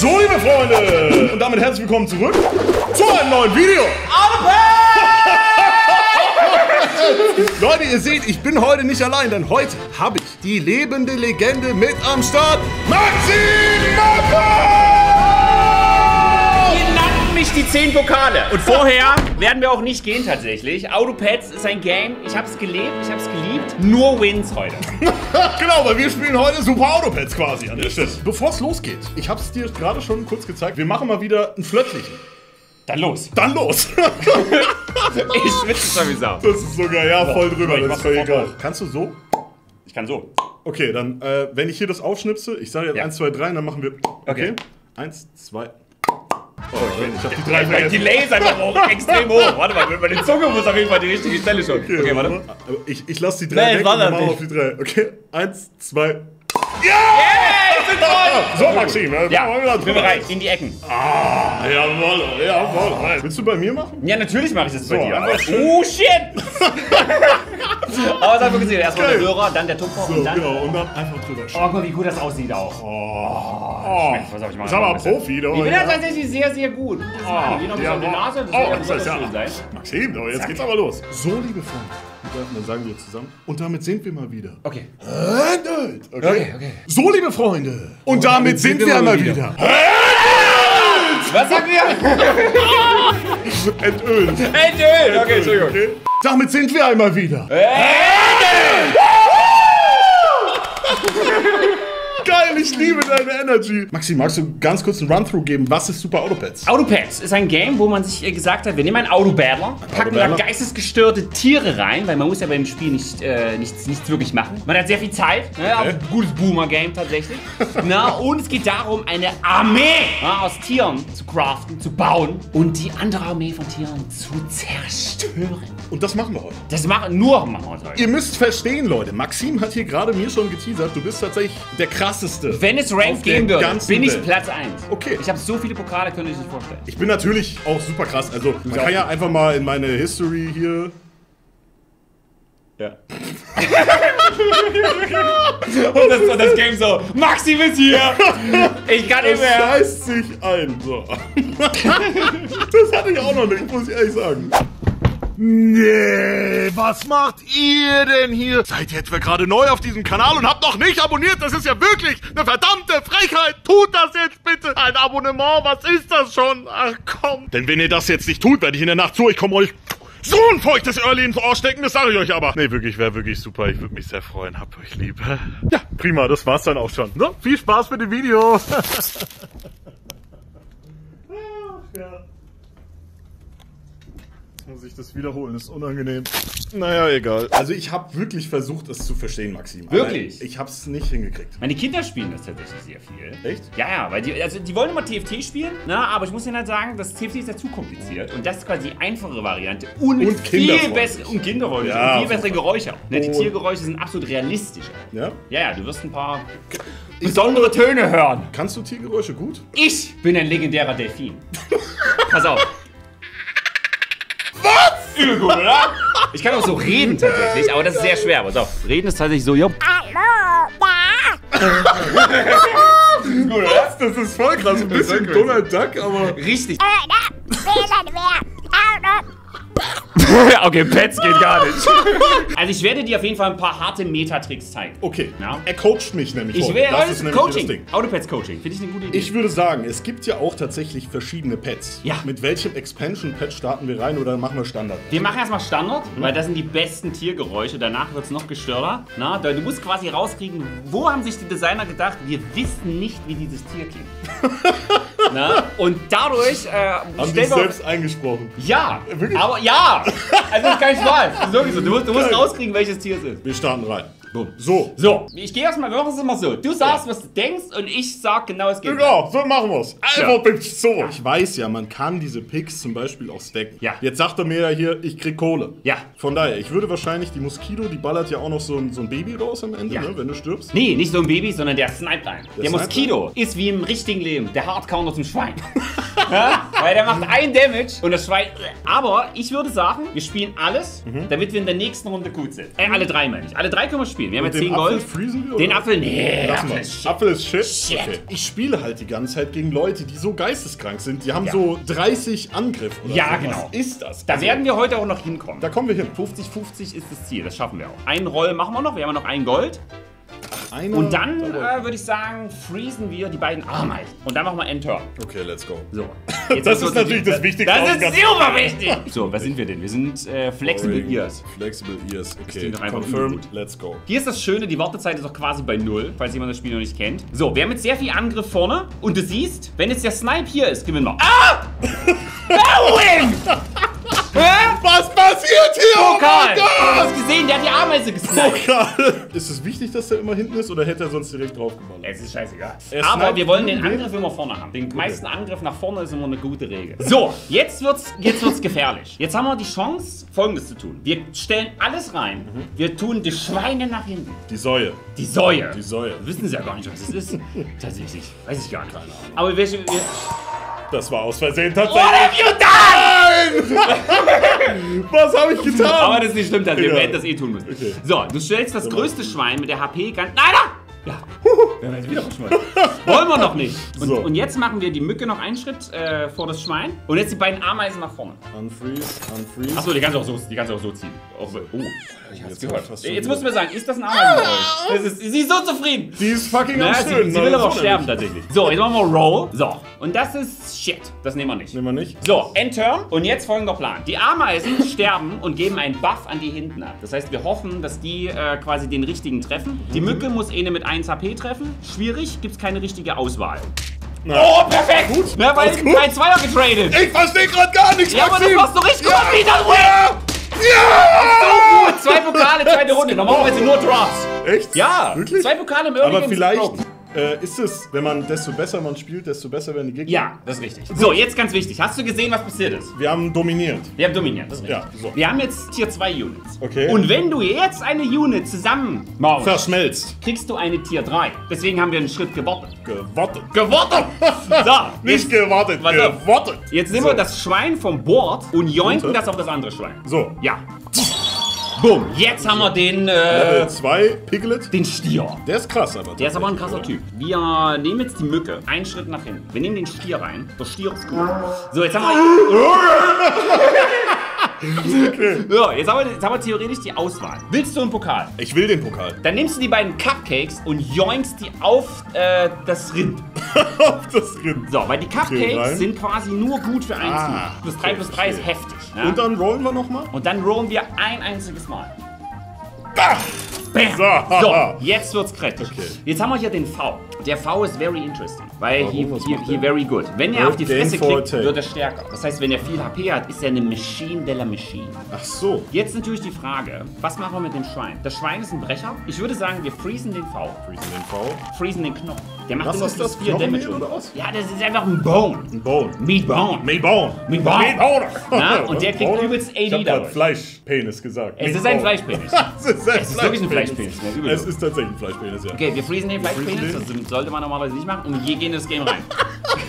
So, liebe Freunde, und damit herzlich willkommen zurück zu einem neuen Video. Leute, ihr seht, ich bin heute nicht allein, denn heute habe ich die lebende Legende mit am Start, Maxim Marco! Mich die 10 Pokale. Und vorher werden wir auch nicht gehen tatsächlich. Autopads ist ein Game. Ich habe es gelebt, ich habe es geliebt. Nur Wins heute. genau, weil wir spielen heute Super Autopads quasi an der Stelle. Bevor es losgeht, ich habe es dir gerade schon kurz gezeigt, wir machen mal wieder einen Flöttlichen. Dann los. Dann los! Ich schwitze schon wie Sau. Das ist sogar, ja, voll drüber, ich das ist völlig egal. Kannst du so? Ich kann so. Okay, dann, äh, wenn ich hier das aufschnipse, ich sage jetzt Ja. 1, 2, 3 und dann machen wir. Okay. 1, 2. Oh, ich hab die drei vergessen. Delay ist einfach auch extrem hoch. Warte mal, meine Zunge muss auf jeden Fall die richtige Stelle schon. Okay, warte. Aber Ich, ich lasse die drei Nee, weg und wir auf die drei. Okay, 1, 2. Hey, sind dran! So, Maxim, ja, Ja, machen wir bereit. In die Ecken. Ah, jawohl, jawohl. Willst du bei mir machen? Ja, natürlich mache ich das bei So, dir. einfach schön. Oh, shit! Aber das haben wir gesehen. Erstmal der Geil. Hörer, dann der Tupfer So, und dann... genau, und dann einfach drüber Oh, schauen. guck mal, wie gut das aussieht auch. Oh, Was soll ich machen? Sag mal, Profi, doch. Ich bin ja. ja tatsächlich sehr, sehr gut. Oh, hier noch ein bisschen auf die Nase, das Oh, soll ja das ist ja. schön sein. Maxim, doch, jetzt geht's aber los. So, liebe Freunde, wir dann sagen wir zusammen. Und damit sind wir mal wieder. Okay. Handelt. Okay. Okay, okay. So, liebe Freunde. Und damit sind wir mal wieder. Was sagen wir? Entölt. Entölt! Okay, Entschuldigung. Okay. Damit sind wir einmal wieder. Geil, ich liebe deine Energy. Maxi, magst du ganz kurz einen Run-Through geben? Was ist Super Autopads? Autopads ist ein Game, wo man sich äh, gesagt hat, wir nehmen einen Autobattler, packen da Autobattler. geistesgestörte Tiere rein, weil man muss ja beim Spiel nicht, äh, nichts, nichts wirklich machen. Man hat sehr viel Zeit, ne? ein gutes Boomer-Game tatsächlich. Na, und es geht darum, eine Armee ja, aus Tieren zu craften, zu bauen und die andere Armee von Tieren zu zerstören. Und das machen wir heute. Das machen nur machen wir heute. Ihr müsst verstehen, Leute. Maxim hat hier gerade mir schon geteasert, du bist tatsächlich der krasseste. Wenn es Auf Rank der geben würde, bin ich Welt. Platz 1. Okay. Ich habe so viele Pokale, könnt ihr euch nicht vorstellen. Ich bin natürlich auch super krass. Also, man kann ja einfach mal in meine History hier. Ja. und, das, und das Game so, Maxim ist hier! Ich kann nicht mehr! scheißt sich ein. So. das hatte ich auch noch nicht, muss ich ehrlich sagen. Nee, was macht ihr denn hier? Seid ihr etwa gerade neu auf diesem Kanal und habt noch nicht abonniert? Das ist ja wirklich eine verdammte Frechheit. Tut das jetzt bitte. Ein Abonnement, was ist das schon? Ach komm. Denn wenn ihr das jetzt nicht tut, werde ich in der Nacht zu euch kommen euch so ein feuchtes Early ins Ohr stecken, das sage ich euch aber. Nee, wirklich, wäre wirklich super. Ich würde mich sehr freuen. Habt euch lieb. Ja, prima, das war's dann auch schon. Ne? Viel Spaß mit dem Video. ja. Muss ich das wiederholen, das ist unangenehm. Naja, egal. Also ich habe wirklich versucht, es zu verstehen, Maxim. aber Wirklich? Ich habe es nicht hingekriegt. Meine Kinder spielen das tatsächlich sehr viel. Echt? Ja, ja, weil die, also die wollen immer TFT spielen, na, aber ich muss ihnen halt sagen, das TFT ist ja zu kompliziert. Und das ist quasi die einfache Variante. Und Und viel besseren und kinderfreundlich Ja, und viel bessere Geräusche. Ne, die Und- Tiergeräusche sind absolut realistischer. Ja? Ja, ja, du wirst ein paar besondere Töne hören. Kannst du Tiergeräusche gut? Ich bin ein legendärer Delfin. Pass auf. Was? Übel gut, oder? Ich kann auch so reden tatsächlich, aber das ist sehr schwer. Pass auf. Reden ist tatsächlich so, jo. Gut, oder? Das ist voll krass. Ein bisschen. Donald Duck, aber... Richtig. okay, Pets geht gar nicht. Also ich werde dir auf jeden Fall ein paar harte Metatricks zeigen. Okay, Ja. er coacht mich nämlich Ich will Das ist Coaching. Autopets Coaching. Finde ich eine gute Idee. Ich würde sagen, es gibt ja auch tatsächlich verschiedene Pets. Ja. Mit welchem Expansion-Pet starten wir rein oder machen wir Standard? Wir machen erstmal Standard, weil das sind die besten Tiergeräusche. Danach wird es noch gestörter. Na, du musst quasi rauskriegen, wo haben sich die Designer gedacht, wir wissen nicht, wie dieses Tier klingt. Na, und dadurch äh, Haben die wir- selbst eingesprochen. Ja, Wirklich? aber ja! Also das ist kein Spaß. Das ist wirklich so. Du musst, du musst rauskriegen, welches Tier es ist. Wir starten rein. Boom. So. So, ich gehe erstmal, wir machen es immer so. Du sagst, was du denkst und ich sag genau das Gegenteil. Genau, so machen wir's. Ja. Einfach bin ich so. Ich weiß ja, man kann diese Picks zum Beispiel auch stacken. Ja. Jetzt sagt er mir ja hier, ich krieg Kohle. Ja. Von daher, ich würde wahrscheinlich, die Moskito, die ballert ja auch noch so ein, so ein Baby raus am Ende, Ja. ne, wenn du stirbst. Nee, nicht so ein Baby, sondern der sniped ein. Der, sniped Moskito ist wie im richtigen Leben der Hardcounter zum Schwein. ja? Weil der macht ein Damage und das Schwein. Aber ich würde sagen, wir spielen alles, Mhm. damit wir in der nächsten Runde gut sind. Äh, alle drei meine ich. Alle drei können wir spielen. Wir haben Und jetzt den 10 Gold. Apfel wir, Den? Apfel, nee. Lass Apfel ist. Apfel ist shit? Shit. Okay. Ich spiele halt die ganze Zeit gegen Leute, die so geisteskrank sind. Die haben Ja. so 30 Angriff oder Ja, so. genau. Was ist das? Da Also, werden wir heute auch noch hinkommen. Da kommen wir hin. 50-50 ist das Ziel, das schaffen wir auch. Einen Roll machen wir noch, wir haben noch ein Gold. Einer, Und dann äh, würde ich sagen, freezen wir die beiden Ameisen. Und dann machen wir Enter. okay, let's go. So. Das ist natürlich das Wichtigste Das ist super wichtig. So, was sind wir denn? Wir sind äh, Flexible Boring. Ears. Flexible Ears. Okay, confirmed. Let's go. Hier ist das Schöne, die Wartezeit ist auch quasi bei Null, falls jemand das Spiel noch nicht kennt. So, wir haben jetzt sehr viel Angriff vorne. Und du siehst, wenn jetzt der Snipe hier ist, gewinnen wir. Ah! Erwin! Was passiert hier? Oh Du Gott! hast gesehen, der hat die Ameise gesniped. Karl! Ist es wichtig, dass der immer hinten ist oder hätte er sonst direkt draufgeballert? Es ist scheißegal. Er Aber wir wollen den. Angriff immer vorne haben. Den meisten Angriff nach vorne ist immer eine gute Regel. So, jetzt wird's, jetzt wird's gefährlich. Jetzt haben wir die Chance, folgendes zu tun. Wir stellen alles rein. Wir tun die Schweine nach hinten. Die Säue. Die Säue. Die Säue. Wir wissen ja gar nicht, was das ist. Tatsächlich. Weiß ich gar nicht. Aber welche. Das war aus Versehen What tatsächlich. have you done? Was habe ich getan? Aber das ist nicht schlimm, wir Ja. hätten das eh tun müssen. Okay. So, du stellst das größte Schwein mit der HP ganz. Nein, nein! Ja. Wir haben jetzt wieder verschmolzen. Wollen wir noch nicht. Und, So. und jetzt machen wir die Mücke noch einen Schritt äh, vor das Schwein. Und jetzt die beiden Ameisen nach vorne. Unfreeze, unfreeze. Achso, die kannst du auch so, die kannst du auch so ziehen. Auch so. Oh, ich hab's Jetzt gehört. fast schon Jetzt musst du mir sagen, ist das ein Ameisengeräusch? Das ist, sie ist so zufrieden. Die ist fucking Ja, am sie, schön. sie will ne? aber auch sterben tatsächlich. So, jetzt machen wir Roll. So, und das ist Shit. Das nehmen wir nicht. Nehmen wir nicht. So, Endturn. Und jetzt folgender Plan. Die Ameisen sterben und geben einen Buff an die hinten ab. Das heißt, wir hoffen, dass die äh, quasi den richtigen treffen. Die Mücke muss eine mit 1 HP treffen. Schwierig, gibt's keine richtige Auswahl. Na. Oh, perfekt! Gut, Na, weil gut. kein Zweier getradet. Ich verstehe gerade gar nichts, Ja, aber Maxim. das machst du richtig gut, Peter Win! Ja! So gut, zwei Pokale, zweite Runde. Normalerweise nur Drops. Echt? Ja, Wirklich? zwei Pokale im Early Aber vielleicht. Äh, ist es, wenn man desto besser man spielt, desto besser werden die Gegner. Ja, das ist richtig. So, jetzt ganz wichtig. Hast du gesehen, was passiert ist? Wir haben dominiert. Wir haben dominiert, das ist Ja, richtig. so. Wir haben jetzt Tier 2 Units. Okay. Und wenn du jetzt eine Unit zusammen Verschmelzt. kriegst du eine Tier 3. Deswegen haben wir einen Schritt gewartet. Gewartet. Gewartet! So, Nicht jetzt, gewartet, Warte. gewartet. jetzt nehmen So. wir das Schwein vom Board und Runter. das auf das andere Schwein. So. Ja. Bumm. Jetzt haben wir den, Level äh, 2, Piglet. den Stier. Der ist krass, aber. Der ist aber ein krasser Typ. Wir nehmen jetzt die Mücke einen Schritt nach hinten. Wir nehmen den Stier rein. Der Stier ist gut. So, jetzt haben wir. So, jetzt haben, wir, jetzt haben wir theoretisch die Auswahl. Willst du einen Pokal? Ich will den Pokal. Dann nimmst du die beiden Cupcakes und joinkst die auf äh, das Rind. Auf das Rind. So, weil die Cupcakes sind quasi nur gut für ein Ah. Plus 3 okay, plus 3 ist heftig. Ja? Und dann rollen wir nochmal. und dann rollen wir ein einziges Mal. Bam. So. So, jetzt wird's kritisch. Okay. Jetzt haben wir hier den V. Der V ist very interesting, weil Warum? he, he, he very good. Wenn er auf die Fresse klickt, wird er stärker. Das heißt, wenn er viel HP hat, ist er eine Machine de la Machine. Ach so. Jetzt natürlich die Frage, was machen wir mit dem Schwein? Das Schwein ist ein Brecher. Ich würde sagen, wir freezen den V. Freezen den V. Freezen den Knochen. Der macht Was immer ist plus das? 4 Damage. Knochenmehl und- oder was? Ja, das ist einfach ein Bone. Ein Bone. Meat Bone. Meat Bone. Meat Bone. Meat Bone. Na, und der kriegt übelst AD Ich hab grad dadurch. Fleischpenis gesagt. Es ist ein. Fleischpenis. Es ist, ein Es ist wirklich ein Fleischpenis, ne? Übel Es so. ist tatsächlich ein Fleischpenis, ja. Okay, wir freezen den Fleischpenis. freezen Das sollte man normalerweise nicht machen. Und hier gehen in das Game rein.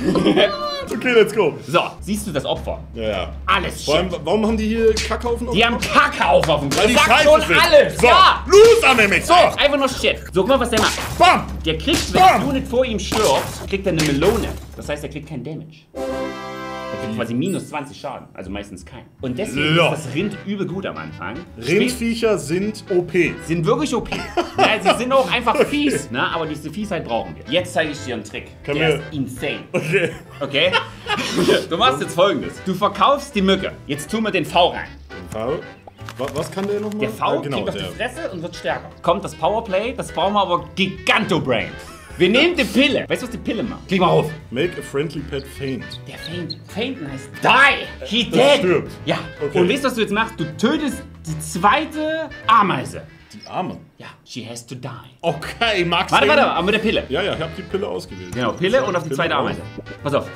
Okay, let's go. So, siehst du das Opfer? Ja, ja. Alles Vor allem, warum haben die hier Kackhaufen auf Die haben Kacke auf dem Weil die scheiße schon sind. alles. So, Ja. Loser nämlich. So, Einfach nur Shit. So, guck mal, was der macht. bam. Der kriegt, wenn Bam. das Unit vor ihm stirbt, kriegt er eine Melone. Das heißt, er kriegt kein Damage. Er kriegt quasi minus 20 Schaden, also meistens kein. Und deswegen Lol. ist das Rind übel gut am Anfang. Rindviecher sind OP. sind wirklich OP. ja, sie sind auch einfach fies, ne? aber diese Fiesheit brauchen wir. Jetzt zeige ich dir einen Trick. Komm Der her. ist insane. Okay. Okay? Du machst jetzt folgendes. Du verkaufst die Mücke. Jetzt tun wir den V rein. V. Wa- Was kann der nochmal? Der V Ah, genau, kriegt auf die Fresse und wird stärker. Kommt das Powerplay, das brauchen wir aber Gigantobrain. Wir nehmen die Pille. Weißt du, was die Pille macht? Klick mal auf. Make a friendly pet faint. Der faint. Fainten heißt die. He dead. stirbt. Ja. Okay. Und weißt du, was du jetzt machst? Du tötest die zweite Ameise. Die Arme. Ja. She has to die. Okay, Max. Warte, warte, aber mit der Pille. Ja, ja, ich habe die Pille ausgewählt. Genau, Pille und auf die Pille zweite. Ameise. Pass auf.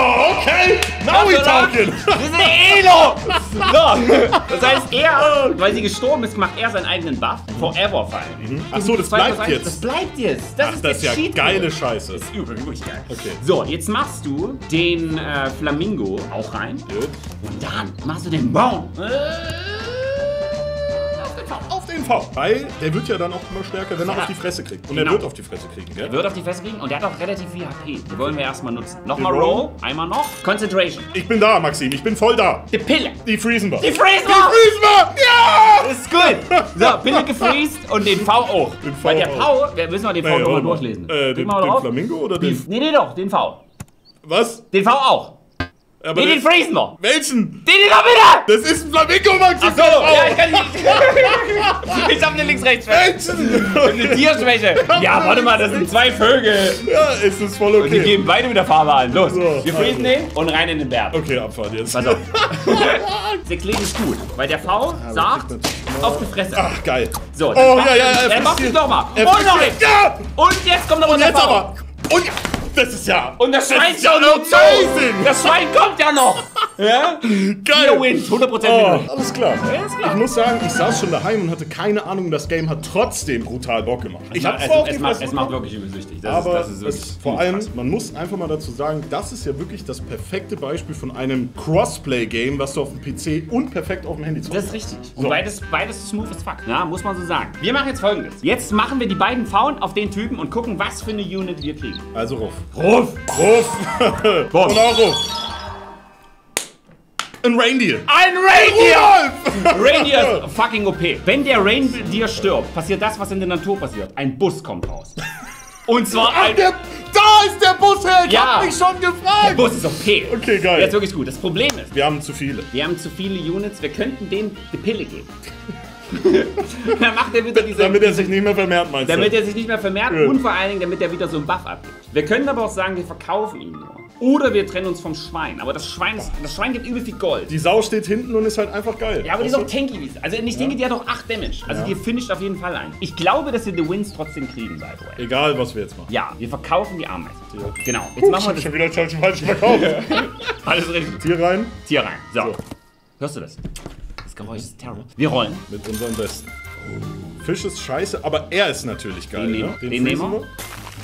Okay, now we talking. Das ist Elo! So, das heißt, er, weil sie gestorben ist, macht er seinen eigenen Buff. Forever fallen. Ach so, das Zwei bleibt jetzt. Das bleibt jetzt. Das Ach, ist das ist ja Cheat geile. Scheiße. Das ist übrigens wirklich geil. Okay. So, jetzt machst du den äh, Flamingo auch rein. Gut. Und dann machst du den Baum. Äh, V. Auf den V. Weil der wird ja dann auch immer stärker, wenn er Ja. auf die Fresse kriegt. Und Genau. er wird auf die Fresse kriegen, gell? Er wird auf die Fresse kriegen und der hat auch relativ viel HP. Die wollen wir erstmal nutzen. Nochmal Roll. Einmal noch. Concentration. Ich bin da, Maxim. Ich bin voll da. Die Pille. Die freezen wir. Die Freeze Die freezen wir! Ja! Ist gut. So, Pille gefreezed und den V auch. Den V Weil der. V, wir müssen wir den V nochmal mal. durchlesen. Äh, den, mal den. Flamingo oder den. nee, nee, doch, den V. Was? Den V auch. Aber den der- freezen wir. Welchen? Den in der Mitte! Das ist ein Flamingo, Maxim! Ach so, ja, ich kann nicht. ich hab eine Links-Rechts-Schwäche. Welchen? Eine Tierschwäche. Ja, warte mal, das sind zwei Vögel. Ja, ist voll Und die okay. geben beide mit der Farbe an. Los, So, wir freezen den und rein in den Berg. Okay, Abfahrt jetzt. Pass auf. Leben ist gut, weil der V sagt, auf die Fresse. Ach, geil. So, Oh, das ja, ja, ja, er macht es nochmal. Er Und noch eins. Ja! Und jetzt kommt noch Und der jetzt V. aber. Und ja, das ist ja. Und das Schwein ist ja noch zu. amazing. Das Schwein kommt ja noch. Ja? Geil. Ihr wins, 100% Oh, alles klar. Alles klar. Ich muss sagen, ich saß schon daheim und hatte keine Ahnung, das Game hat trotzdem brutal Bock gemacht. Ich hab es, auf es, macht, es macht wirklich übersüchtig. Das aber ist, wirklich es, vor allem, krass. man muss einfach mal dazu sagen, das ist ja wirklich das perfekte Beispiel von einem Crossplay-Game, was du auf dem PC und perfekt auf dem Handy zockst. Das ist richtig. Und So. beides, beides smooth as fuck. Ja, muss man so sagen. Wir machen jetzt folgendes. Jetzt machen wir die beiden Pfauen auf den Typen und gucken, was für eine Unit wir kriegen. Also Ruff. Ruf! Und auch Ruff. Ein Reindeer. Ein Reindeer! Rudolf! Reindeer ist fucking OP. Wenn der Reindeer stirbt, passiert das, was in der Natur passiert. Ein Bus kommt raus. Und zwar Ach, ein... der, da ist der Bus her! Ich Ja. hab mich schon Der gefragt! Bus ist OP. Okay, geil. Der ist wirklich gut. Das Problem ist, Wir haben zu viele. wir haben zu viele Units. Wir könnten dem die Pille geben. Dann macht er wieder diese... Damit er sich nicht mehr vermehrt, meinst Damit du? er sich nicht mehr vermehrt Ja. und vor allen Dingen, damit er wieder so einen Buff abgibt. Wir können aber auch sagen, wir verkaufen ihn nur. Oder wir trennen uns vom Schwein. Aber das Schwein, ist, das Schwein gibt übel viel Gold. Die Sau steht hinten und ist halt einfach geil. Ja, aber die ist auch tanky. wie- Also nicht tanky, die hat auch 8 Damage. Also die finisht auf jeden Fall ein. Ich glaube, dass wir die Wins trotzdem kriegen, by the way. Egal, was wir jetzt machen. Ja, wir verkaufen die Ameisen. Genau. Jetzt machen wir schon wieder falsch verkauft. das alles richtig. Hier rein Tier rein. So. Hörst du das? Geräusch ist terrible. Wir rollen. mit unserem Besten. Fisch ist scheiße, aber er ist natürlich geil. Den ne? nehmen wir. Den freezen nehmen wir.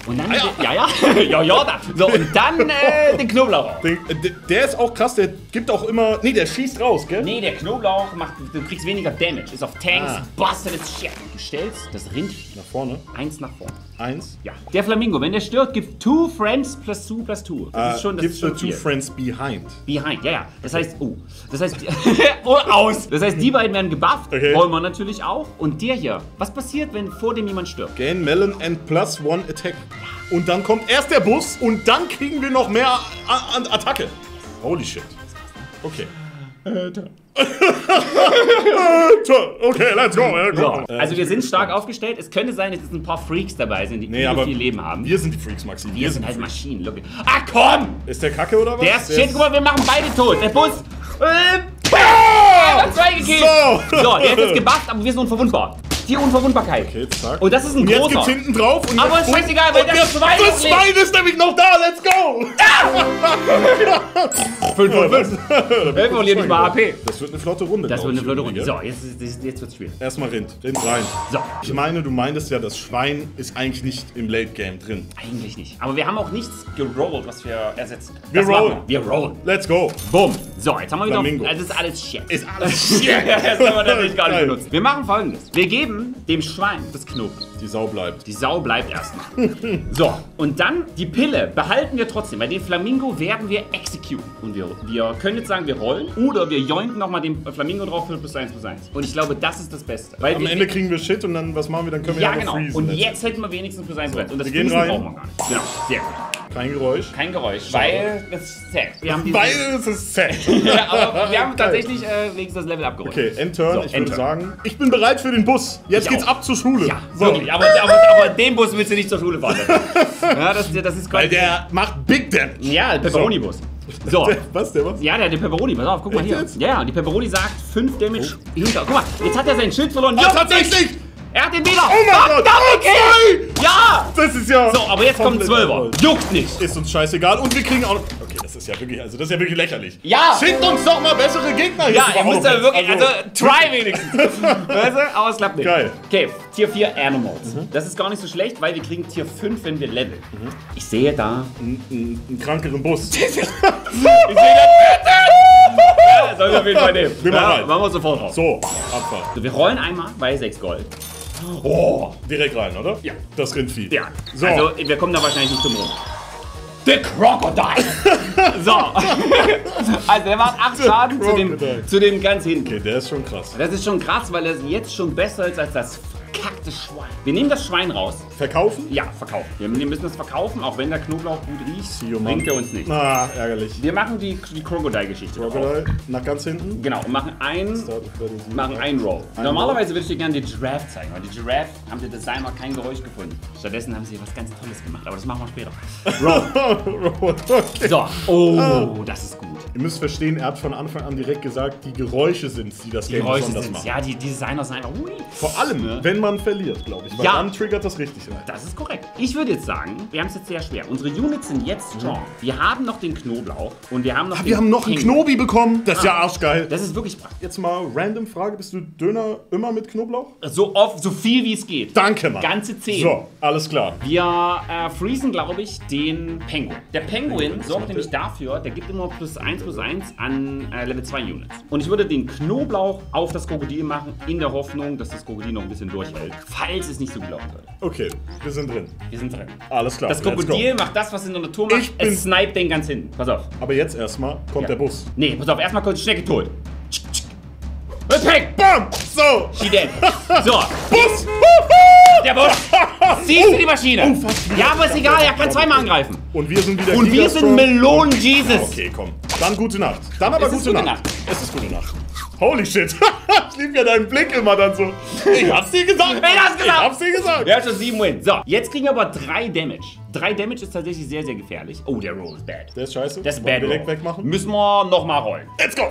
Und dann. Ja, ja. Ja, ja, da. So, und dann äh, den Knoblauch. Den, äh, der ist auch krass, der gibt auch immer. Nee, der schießt raus, gell? Nee, der Knoblauch macht, du kriegst weniger Damage. Ist auf Tanks, Ah. busted as shit. Du stellst das Rind Nach vorne. eins nach vorne. Eins. Ja. Der Flamingo, wenn der stirbt, gibt two friends plus two plus two. Das ist schon, das Gibt ist the schon two friends behind. Behind, ja, ja. Das heißt, oh. Das heißt, oh, aus. Das heißt, die beiden werden gebufft. Okay. Wollen wir natürlich auch. Und der hier. Was passiert, wenn vor dem jemand stirbt? Gain Melon and plus one attack. Und dann kommt erst der Bus und dann kriegen wir noch mehr A- an Attacke. Holy shit. Okay. okay, let's go. Ja, So. Äh, also wir sind stark aufgestellt. Es könnte sein, dass jetzt ein paar Freaks dabei sind, die Nee, viel Leben haben. Wir sind die Freaks, Maxi. Wir sind halt Maschinen. Look. Ah, komm! Ist der Kacke oder was? Der ist shit. Guck mal, wir machen beide tot. Der Bus. Äh, gekillt. So. So, der ist jetzt gebufft, aber wir sind unverwundbar. Die Unverwundbarkeit. Okay, zack. Und das ist ein Und jetzt großer. gibt's hinten drauf. Und Aber jetzt- ist scheißegal, weil das jetzt- Schwein Das Schwein ist nämlich noch da. Let's go. 5 von 5. Wir verlieren nicht mal AP. Das wird eine flotte Runde. Das wird eine flotte Runde. So, jetzt, jetzt, jetzt wird's gell? Erstmal Rind. Rind rein. So. Ich meine, du meintest ja, das Schwein ist eigentlich nicht im Late Game drin. Eigentlich nicht. Aber wir haben auch nichts gerollt, was wir ersetzen. Wir Das rollen. Wir Wir rollen. Let's go. Bumm. So, jetzt haben wir wieder. Flamingo. Also das ist alles Shit. Ist alles shit. das haben wir natürlich gar nicht benutzt. Wir machen folgendes. Wir geben dem Schwein das Knoblauch. Die Sau bleibt. Die Sau bleibt erstmal. so, und dann die Pille behalten wir trotzdem. Bei dem Flamingo werden wir executen. Und wir, wir können jetzt sagen, wir rollen. Oder wir joinken nochmal den Flamingo drauf für plus 1 plus 1. Und ich glaube, das ist das Beste. Weil Am wir, Ende kriegen wir Shit und dann, was machen wir? Dann können wir ja, ja, genau. freezen. Und jetzt hätten wir wenigstens plus 1 plus 1. Und das wir gehen rein. brauchen wir gar nicht. Genau, sehr gut. Kein Geräusch. Kein Geräusch, weil das ist sad. Wir haben Weil es ist set. ja, aber wir haben tatsächlich äh, wenigstens das Level abgeräumt. Okay, Endturn. So, ich würde sagen, ich bin bereit für den Bus. Jetzt Ich geht's auch. ab zur Schule. Ja, so. wirklich. Aber, aber, aber den Bus willst du nicht zur Schule fahren. ja, das, das ist Weil der macht Big Damage. Ja, der Pepperoni-Bus. So. Der, was, der was? Ja, der hat den Pepperoni. Pass auf, guck mal Echt hier. jetzt? Ja, ja, die Pepperoni sagt 5 Damage hinter. Guck mal, jetzt hat er sein Schild verloren. Ah, Ja, tatsächlich! Er hat den wieder! Oh mein Gott! Kill! Ja! Das ist ja. So, aber jetzt kommt ein Zwölfer. Juckt nicht! Ist uns scheißegal und wir kriegen auch. Okay, das ist ja wirklich, also das ist ja wirklich lächerlich. Ja! Schickt uns doch mal bessere Gegner hier. Ja, er muss ja wirklich, also, try wenigstens. weißt du? Aber es klappt nicht. Geil. Okay, Tier 4 Animals. Das ist gar nicht so schlecht, weil wir kriegen Tier 5, wenn wir leveln. Ich sehe da. einen, einen krankeren Bus. Ich sehe da ja, Sollen wir auf jeden Fall nehmen. Wir machen ja, rein. machen wir sofort drauf. So, Abfahrt. So, wir rollen einmal bei 6 Gold. Oh, Direkt rein, oder? Ja. Das Rindvieh. ja. So. Also, wir kommen da wahrscheinlich nicht drum rum. The Crocodile! so. also, der macht 8 Schaden zu dem, zu dem ganz hinten. Okay, der ist schon krass. Das ist schon krass, weil er jetzt schon besser ist als das verkackte Schwein. Wir nehmen das Schwein raus. Verkaufen? Ja, verkaufen. Wir müssen das verkaufen, auch wenn der Knoblauch gut riecht, Jo, bringt er uns nicht. Ah, ärgerlich. Wir machen die, die Crocodile-Geschichte. Crocodile, nach ganz hinten. Genau, und machen einen, machen einen Roll. Normalerweise würde ich dir gerne die Giraffe zeigen, weil die Giraffe haben die Designer kein Geräusch gefunden. Stattdessen haben sie was ganz Tolles gemacht, aber das machen wir später. okay. So, oh, das ist gut. Ihr müsst verstehen, er hat von Anfang an direkt gesagt, die Geräusche sind die das Die Game Geräusche besonders sind machen. ja, die, Designer sind einfach, ui. Vor allem, wenn man verliert, glaube ich. Weil Ja. dann triggert das richtig rein. Das ist korrekt. Ich würde jetzt sagen, wir haben es jetzt sehr schwer. Unsere Units sind jetzt strong. Wir haben noch den Knoblauch und wir haben noch den Mhm. Wir haben noch einen. Knobi bekommen. Das ist ja arschgeil. Das ist wirklich praktisch. Jetzt mal random Frage, bist du Döner immer mit Knoblauch? So oft, so viel wie es geht. Danke, Mann. Ganze 10. So, alles klar. Wir äh, freezen, glaube ich, den Penguin. Der Penguin sorgt nämlich dafür, der gibt immer plus 1 plus 1 an äh, Level 2 Units. Und ich würde den Knoblauch auf das Krokodil machen, in der Hoffnung, dass das Krokodil noch ein bisschen durchhält. Falls es nicht so gelaufen wird. Okay, wir sind drin. Wir sind drin. Alles klar. Das. Krokodil macht das, was in der Natur macht. Ich bin- es sniped den ganz hinten. Pass auf. Aber jetzt erstmal kommt der Bus. Nee, pass auf, erstmal kurz Schnecke tot. Peng! Bam! So! She dead. So, Bus! der Bus. Siehst du die Maschine? Oh, fast wieder. ja, aber ist egal, er kann zweimal angreifen. Und wir sind wieder Und wir sind Melonen-Jesus. Okay, komm. Dann gute Nacht. Dann aber gute, gute Nacht. Nacht. Es ist gute Nacht. Holy shit. ich liebe ja deinen Blick immer dann so. Ich hab's dir gesagt. Wer hat's gesagt? Ich hab's dir gesagt. Er hat schon sieben Wins. So, jetzt kriegen wir aber drei Damage. Drei Damage ist tatsächlich sehr, sehr gefährlich. Oh, der Roll ist bad. Der ist scheiße. Das ist Wollen bad direkt wegmachen. Müssen wir nochmal rollen. Let's go.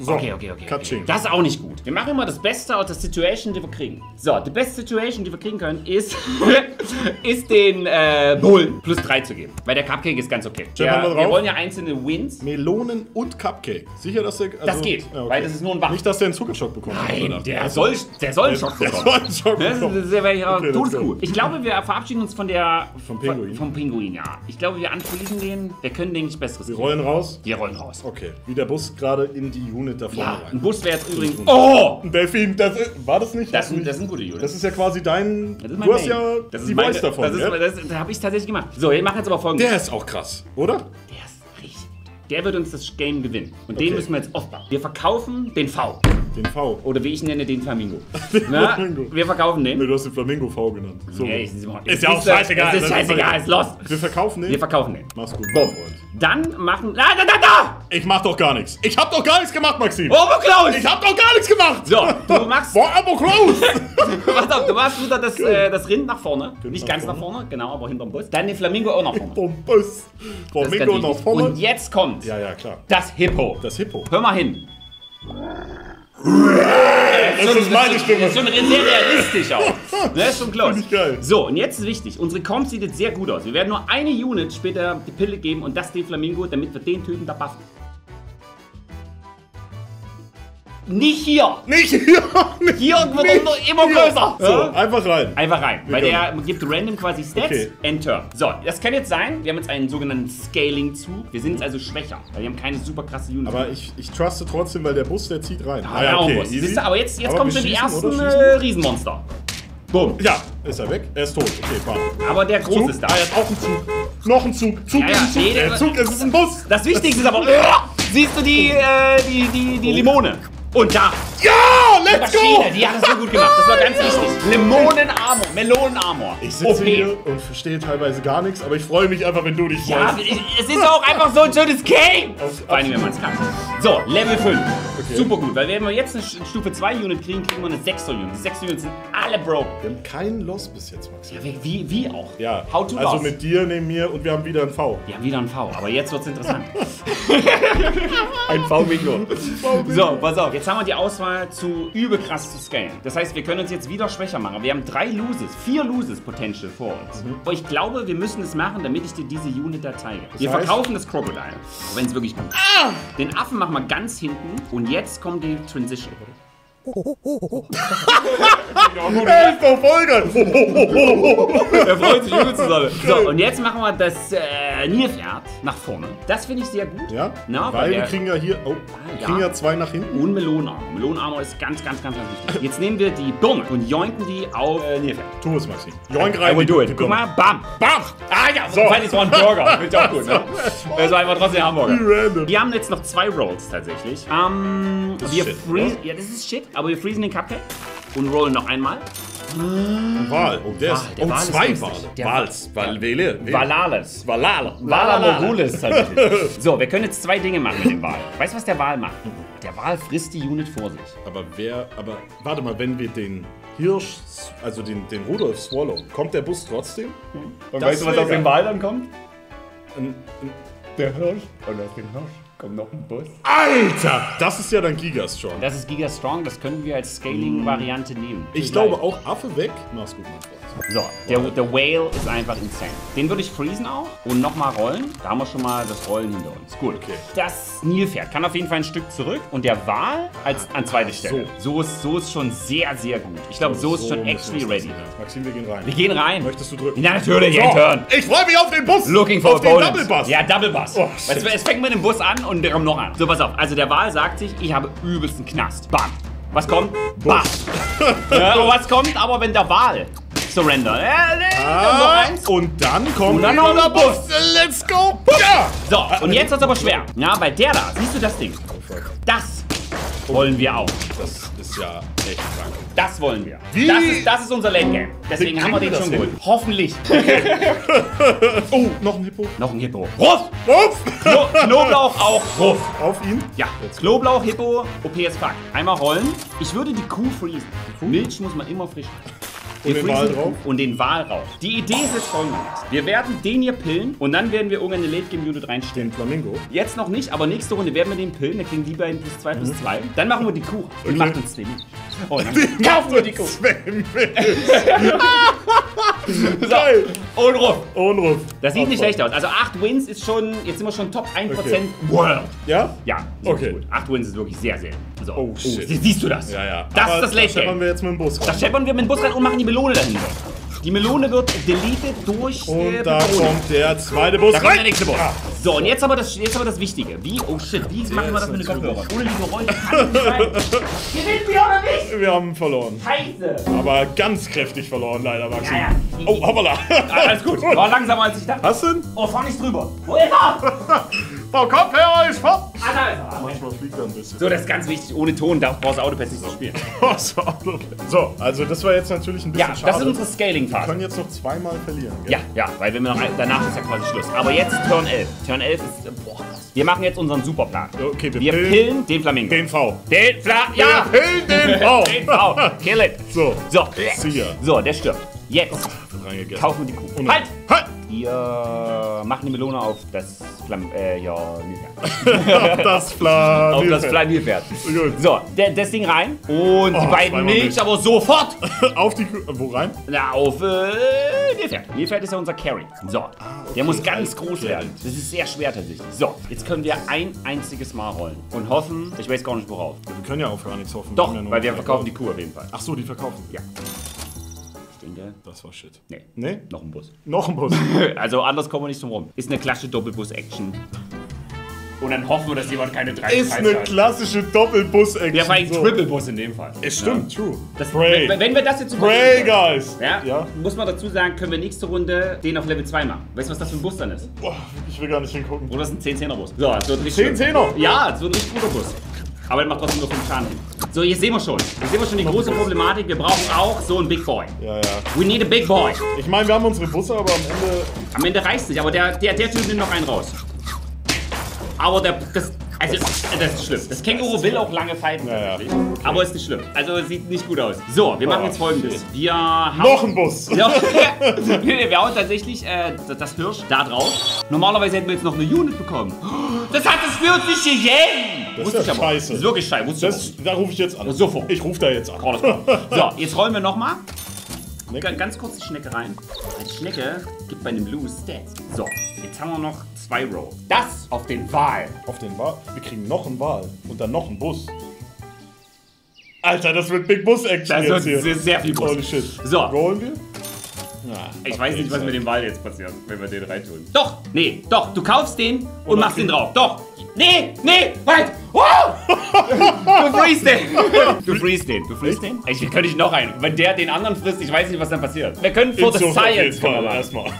So. Okay, okay, okay. okay. Das ist auch nicht gut. Wir machen immer das Beste aus der Situation, die wir kriegen. So, die beste Situation, die wir kriegen können, ist, ist den äh, Bullen plus 3 zu geben. Weil der Cupcake ist ganz okay. Wir Der, wir drauf. wollen ja einzelne Wins. Melonen und Cupcake. Sicher, dass der. Also, Das geht, Ja, okay. weil das ist nur ein Wach. Nicht, dass der einen Zuckerschock bekommt. Nein, der soll, der soll einen Schock Der bekommen. soll einen Schock Das bekommen. ist sehr okay, Okay, todescool. Ich glaube, wir verabschieden uns von der. Vom Pinguin. Vom Pinguin, ja. Ich glaube, wir anfriesen den. Wir können den nicht besseres Wir kriegen. rollen raus. Wir rollen raus. Okay. Wie der Bus gerade in die Unit da vorne Ja, ein rein. Bus wäre jetzt übrigens. Oh! Ein Delfin, das ist, war das nicht? Das sind, das sind gute Units. Das ist ja quasi dein. Das ist mein du hast Main. ja das die ist meine, Voice davon. Das, gell? das, das habe ich tatsächlich gemacht. So, wir machen jetzt aber folgendes. der ist auch krass, oder? Der ist richtig gut. Der wird uns das Game gewinnen. Und den Okay. müssen wir jetzt aufbauen. Wir verkaufen den V. Den V. Oder wie ich nenne, den Flamingo. Den Na, Flamingo. wir verkaufen den. Nee, du hast den Flamingo V genannt. So. Ja, ist, Ist ja auch scheißegal. Ist das scheißegal, ist lost. Wir verkaufen den. Wir verkaufen den. Mach's gut, Boom. Freund. Dann machen. Da, da, da, da! Ich mach doch gar nichts. Ich hab doch gar nichts gemacht, Maxim. Overclose! Ich hab doch gar nichts gemacht. So, du machst. Boah, aber close. Pass auf, du machst wieder das, äh, das Rind nach vorne. Nicht nach ganz nach vorne, genau, aber hinterm Bus. Dann den Flamingo auch nach vorne. Das ist Flamingo nach vorne. Und jetzt kommt Ja, ja, klar. das Hippo. Das Hippo. Hör mal hin. Das ist meine Das Stimme. ist schon sehr realistisch auch. Das ist schon close. Ich geil. So, und jetzt ist wichtig. Unsere Comp sieht jetzt sehr gut aus. Wir werden nur eine Unit später die Pille geben und das den Flamingo, damit wir den töten, da buffen. Nicht hier. Nicht hier. Nicht Hier wird nicht er immer hier. größer. So, Ja? einfach rein. Einfach rein, weil können. der gibt random quasi Stats, Okay. Enter. So, das kann jetzt sein, wir haben jetzt einen sogenannten Scaling-Zug. Wir sind jetzt also schwächer, weil wir haben keine super krasse Unit. Aber ich, ich truste trotzdem, weil der Bus, der zieht rein. Ah, ja, okay. Siehst du, aber jetzt, jetzt kommen wir schon die ersten äh? Riesenmonster. Bumm. Ja, ist er weg? Er ist tot. Okay, bam. Aber der Große Zug. ist da. Ah, er hat auch einen Zug. Noch ein Zug. Zug Ja, ja, ist ein Zug. jeder- Der Zug, es ist ein Bus. Das Wichtigste ist aber, siehst du die, äh, die, die, die Limone? Und da, Ja, let's Maschine, go. die hat das so gut gemacht. Das war ganz wichtig. Limonen-Armor, Melonen-Armor. Ich sitze hier und verstehe teilweise gar nichts, aber ich freue mich einfach, wenn du dich Ja, freust. es ist auch einfach so ein schönes Game. Auf- Vor allem, wenn man es kann. So, Level 5. Super gut, weil wenn wir jetzt eine Stufe 2 Unit kriegen, kriegen wir eine 6er Unit. Die 6er Units sind alle broke. Wir haben keinen Loss bis jetzt, Maxi. Ja, wie, wie, auch. Ja, How to also loss. mit dir neben mir und wir haben wieder ein V. Wir haben wieder ein V, aber jetzt wird's interessant. ein V-Bingo. So, pass auf. Jetzt haben wir die Auswahl zu übel krass zu scalen. Das heißt, wir können uns jetzt wieder schwächer machen. Wir haben drei Loses, vier Loses Potential vor uns. Aber ich glaube, wir müssen es machen, damit ich dir diese Unit da zeige. wir heißt- verkaufen das Crocodile, wenn es wirklich gut ist. Den Affen machen wir ganz hinten und jetzt kommt die Transition. Ey, ist doch voll geil. Er freut sich übel zusammen. So, und jetzt machen wir das äh, Nilpferd nach vorne. Das finde ich sehr gut. Ja, Na, weil wir kriegen ja hier, oh, ja. kriegen ja zwei nach hinten. Und Melonenarmor. Melonenarmor ist ganz, ganz, ganz, ganz wichtig. Jetzt nehmen wir die Birne und joinken die auf äh, Nilpferd. Tu es, Maxi. Joink I rein. will die- do it. Guck mal, bam. Bam! Ah ja, so. Fein ist so ein Burger. Finde ich auch gut, ne? Das war einfach trotzdem Hamburger. Random. Wir haben jetzt noch zwei Rolls tatsächlich. Ähm, ist wir shit, freeze, ja, das ist shit, aber wir freezen den Cupcake und rollen noch einmal. Wal. Oh, der Wal, ist. der Oh, Wal ist zwei lustig. Wale. Der Wals. Wal, Wele. Valales. Valale. Vala Mogulis tatsächlich. So, wir können jetzt zwei Dinge machen mit dem Wal. Weißt du, was der Wal macht? Der Wal frisst die Unit vor sich. Aber wer, aber warte mal, wenn wir den Hirsch, also den, den Rudolf Swallow, kommt der Bus trotzdem? Und Das wär geil. Wal dann kommt? Ein, ein, Der Hirsch. Und aus dem Hirsch kommt noch ein Bus. Alter! Das ist ja dann Gigas schon. Das ist Giga Strong, das können wir als Scaling-Variante nehmen. Ich glaube auch Affe weg. Mach's gut, mein Freund. So, der, der Whale ist einfach insane. Den würde ich freezen auch und nochmal rollen. Da haben wir schon mal das Rollen hinter uns. Gut. Okay. Das Nilpferd kann auf jeden Fall ein Stück zurück und der Wal als an zweite Stelle. So, ist, so ist schon sehr, sehr gut. Ich glaube, so ist schon actually ready. Maxim, wir gehen rein. Wir gehen rein. Möchtest du drücken? Ja, natürlich, So, Turn. Ich freue mich auf den Bus! Looking for auf den. Double Bus! Ja, Double Bus. Oh, es, es fängt mit dem Bus an und kommt noch einer. So, pass auf. Also der Wal sagt sich, ich habe übelsten Knast. Bam. Was kommt? Bam. ja, was kommt aber, wenn der Wal surrender? Äh, nee, noch Ah, eins. und dann kommt Und dann noch der Bus. Let's go! Ja! So, und jetzt wird's aber schwer. Ja, bei der da, siehst du das Ding? Das wollen wir auch. Das ist ja echt krank. Das wollen wir. Wie? Das ist, das ist unser Late Game. Deswegen Wie haben wir den schon geholt. Hoffentlich. Oh, noch ein Hippo. Noch ein Hippo. Ruff! Uff! Kno Knoblauch auch. Ruff. Auf ihn. Ja, Knoblauch, Hippo, OP as fuck. Einmal rollen. Ich würde die Kuh freezen. Milch muss man immer frisch Wir den die drauf? Kuh Und den Wal rauf. Die Idee ist jetzt folgendes. Wir werden den hier pillen und dann werden wir irgendeine Late-Game-Unit reinstellen. Den Flamingo. Jetzt noch nicht, aber nächste Runde werden wir den pillen. Dann kriegen die beiden plus 2 plus 2. Dann machen wir die Kuh. Die Okay. macht uns den. Oh, dann kaufen wir die Kuh. Und Ruff. Unruf. Das sieht nicht schlecht aus. Also 8 Wins ist schon, jetzt sind wir schon Top 1% Okay. World. Ja? Ja, Okay. gut. 8 Wins ist wirklich sehr, sehr. So. Oh, shit. sie- Siehst du das? Ja, ja. Das Aber ist das Late Da scheppern Game. wir jetzt mit dem Bus rein. scheppern wir mit dem Bus rein und machen die Melone dahinter. Die Melone wird deleted durch äh, Und da Melone. kommt der zweite Bus Da kommt der nächste Bus. Ah. So, und jetzt aber, das, jetzt aber das Wichtige. Wie? Oh shit, wie machen wir das mit den Kopfhörern? Ohne die Geräusche kann nicht sein. Gewinnt wir oder nicht? Wir haben verloren. Scheiße. Aber ganz kräftig verloren, leider, Maxi. Ja, ja. Oh, hoppala. Alles gut. War langsamer als ich dachte. Hast du ihn? Oh, fahr nicht drüber. Wo ist er? Oh, Kopfhörer ist fort. Ah, da ist er. Manchmal fliegt er ein bisschen. So, das ist ganz wichtig. Ohne Ton darf- brauchst du Autopads nicht zu spielen. So, also das war jetzt natürlich ein bisschen Ja, schade. das ist unsere wir Scaling-Phase. können jetzt noch zweimal verlieren, gell? Ja, ja, weil wenn wir noch danach ist ja quasi Schluss. Aber jetzt Turn 11. Turn 11 ist. äh, Boah. Wir machen jetzt unseren Superplan. Okay, wir Wir pillen pillen den Flamingo. den V. Den Fla Ja! Wir pillen den V. Den V. Kill it. So, So. So, der stirbt. Jetzt reingegessen. kaufen wir die Kuh. Und- Halt! Halt! Ihr macht die Melone auf das Flam äh, ja, Nilpferd. Das Fla. Auf das Flamingo-Pferd. Gut. So, das Ding rein. Und die beiden Milch Milch. aber sofort. Auf die Kuh. Wo rein? Na, auf äh, Nilpferd. Nilpferd ist ja unser Carry. So, der muss ganz groß werden. Das ist sehr schwer tatsächlich. So, jetzt können wir ein einziges Mal rollen. Und hoffen, ich weiß gar nicht worauf. Wir können ja auf gar nichts hoffen. Doch, haben ja weil wir verkaufen die. Kuh auf jeden Fall. Ach so, die verkaufen. Ja. Denke, Das war shit. nee. Nee? Noch ein Bus. Noch ein Bus. Also anders kommen wir nicht drum rum. Ist eine klassische Doppelbus-Action. Und dann hoffen wir, dass jemand keine drei Ist eine klassische Doppelbus-Action. Ja, vor allem so. Triple-Bus in dem Fall. Es stimmt, true. Das, Pray. wenn, wenn wir das jetzt Pray, guys. ja, Ja? muss man dazu sagen, können wir nächste Runde den auf Level 2 machen. Weißt du, was das für ein Bus dann ist? Boah, ich will gar nicht hingucken. Oder das ist ein 10-10er-Bus. So, das wird richtig 10 schön. Zehner? Ja, es wird ein richtig guter Bus. Aber der macht trotzdem nur 5 Schaden. So, hier sehen wir schon. Hier sehen wir schon die große Problematik. Wir brauchen auch so einen Big Boy. Ja, ja. We need a Big Boy. Ich meine, wir haben unsere Busse, aber am Ende. Am Ende reicht es nicht, aber der, der, der Typ nimmt noch einen raus. Aber der, das, Also, das ist schlimm. Das Känguru will auch lange fighten. Ja, tatsächlich. Aber ist nicht schlimm. Also, es sieht nicht gut aus. So, wir machen Oh, jetzt folgendes. Wir haben. Noch ein Bus. Ja, wir hauen tatsächlich äh, das Hirsch da drauf. Normalerweise hätten wir jetzt noch eine Unit bekommen. Das hat es 40 Yen! Das Wusste ist ja scheiße. Das ist wirklich scheiße. Das, da rufe ich jetzt an. Sofort. Ich rufe da jetzt an. So, jetzt rollen wir nochmal. Ne? Ganz kurz die Schnecke rein. Die Schnecke gibt bei einem Blue Stats. So, jetzt haben wir noch zwei Roll. Das auf den Wal. Auf den Wal. Wir kriegen noch einen Wal und dann noch einen Bus. Alter, das wird Big Bus Action Das jetzt wird hier. sehr, sehr viel Bus. Holy shit. So. Rollen wir? Ja, Ich weiß nicht, was mit dem Wal jetzt passiert, wenn wir den reintun. Doch, nee, doch, du kaufst den und Oder machst den- drauf. Doch. Nee, nee, weit. Oh! Du freest den. Du freest den. Du freest den? Ich könnte ich noch einen. Wenn der den anderen frisst, ich weiß nicht, was dann passiert. Wir können for the science machen. erstmal.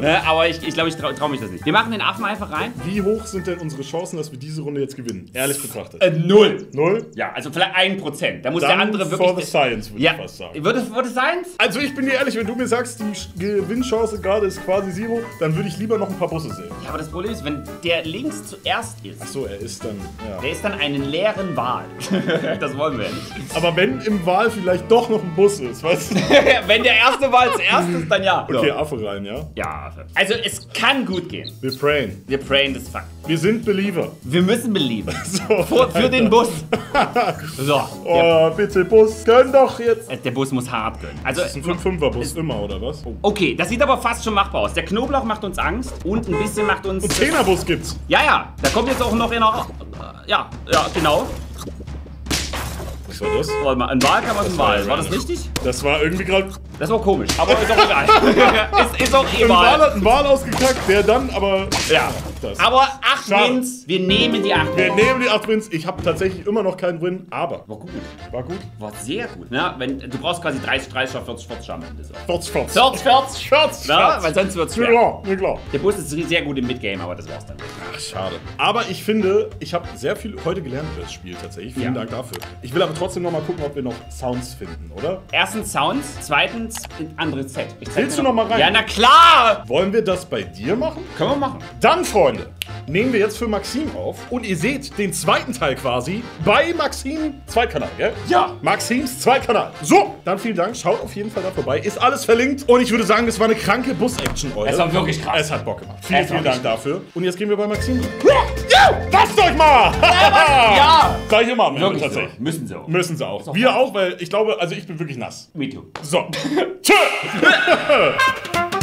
Ne, aber ich glaube, ich, glaub, ich traue trau mich das nicht. Wir machen den Affen einfach rein. Wie hoch sind denn unsere Chancen, dass wir diese Runde jetzt gewinnen? Ehrlich betrachtet. Äh, null. Null? Ja, also vielleicht ein Prozent. Da muss Dann der andere wirklich. for the science, würde ja, ich fast sagen. Würde, würde es sein? Also ich bin dir ehrlich, wenn du mir sagst, die Gewinnchance gerade ist quasi Zero, dann würde ich lieber noch ein paar Busse sehen. Ja, aber das Problem ist, wenn der links zuerst ist, Achso, er ist dann, ja. der ist dann einen leeren Wal. das wollen wir ja nicht. Aber wenn im Wahl vielleicht doch noch ein Bus ist, weißt du? wenn der erste Wal zuerst ist, dann ja. Okay, Affe rein, ja? Ja, also es kann gut gehen. Wir prayen. Wir prayen das Fuck. Wir sind Believer. Wir müssen belieben. So, Für, für den Bus. So. Oh, bitte Bus, gönn doch jetzt. äh, der Bus muss hart gönnen. Also, Das ist ein 5-5er-Bus immer, oder was? okay, das sieht aber fast schon machbar aus. Der Knoblauch macht uns Angst und ein bisschen macht uns. Und 10er-Bus gibt's. Ja, ja, da kommt jetzt auch noch einer. Ja, ja, genau. Was war das? Warte mal, ein Wal kann man ein war das richtig? Das war irgendwie gerade. Das war komisch, aber ist auch egal. ist, ist auch Ein Wal egal. hat einen Wal ausgekackt, der dann aber. Ja. Das. Aber 8 Schade. Wins, wir nehmen die 8 Wir nehmen die 8 Wins. Ich habe tatsächlich immer noch keinen Win, aber. War gut. War gut. War sehr gut. Ja, wenn, du brauchst quasi 30, 30, 40, 40 am Ende. So. 40, 40. 40, 40. 40, Ja, weil sonst wird's schwer. ja, klar. Der Bus ist sehr gut im Midgame, aber das war's dann. Ach, schade. Aber ich finde, ich habe sehr viel heute gelernt über das Spiel tatsächlich. Vielen Ja. Dank dafür. Ich will aber trotzdem noch mal gucken, ob wir noch Sounds finden, oder? Erstens Sounds, zweitens ein anderes Set. Willst du noch mal rein? Ja, na klar! Wollen wir das bei dir machen? Können wir machen. Dann, Freunde, nehmen wir jetzt für Maxim auf und ihr seht den zweiten Teil quasi bei Maxim Zweitkanal, gell? Ja. Maxims Zweitkanal. So, dann vielen Dank. Schaut auf jeden Fall da vorbei. Ist alles verlinkt. Und ich würde sagen, es war eine kranke Bus-Action. Es war wirklich krass. Es hat Bock gemacht. Vielen, vielen Dank dafür. Und jetzt gehen wir bei Maxim. Ja, lasst euch mal! Ja! Sag ich immer am Ende Wirklich so. tatsächlich. Müssen sie auch. Müssen sie auch. Wir auch, weil ich glaube, also ich bin wirklich nass. Me too. So. Tschö!